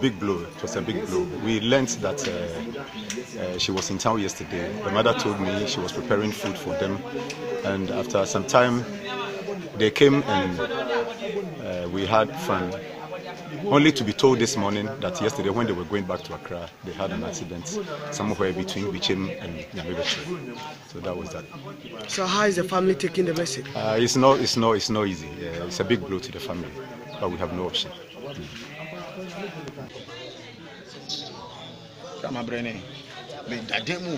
big blow. It was a big blow. We learned that uh, uh, she was in town yesterday. The mother told me she was preparing food for them, and after some time, they came and uh, we had fun. Only to be told this morning that yesterday, when they were going back to Accra, they had an accident somewhere between Bechem and Nyamebetri. So that was that. So how is the family taking the message? Uh, it's not, it's not, it's not easy. It's a big blow to the family, but we have no option. Kama brene. Me dade mu.